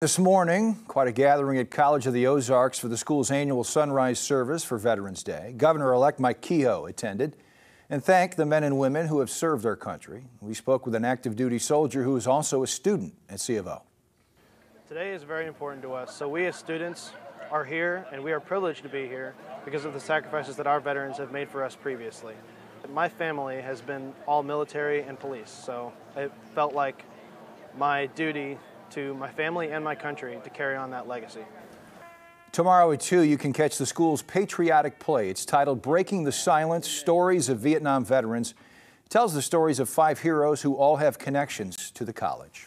This morning, quite a gathering at College of the Ozarks for the school's annual sunrise service for Veterans Day. Governor-elect Mike Kehoe attended and thanked the men and women who have served our country. We spoke with an active duty soldier who is also a student at C of O. Today is very important to us. So we as students are here and we are privileged to be here because of the sacrifices that our veterans have made for us previously. My family has been all military and police, so it felt like my duty to my family and my country to carry on that legacy. Tomorrow at 2, you can catch the school's patriotic play. It's titled Breaking the Silence Stories of Vietnam Veterans. It tells the stories of five heroes who all have connections to the college.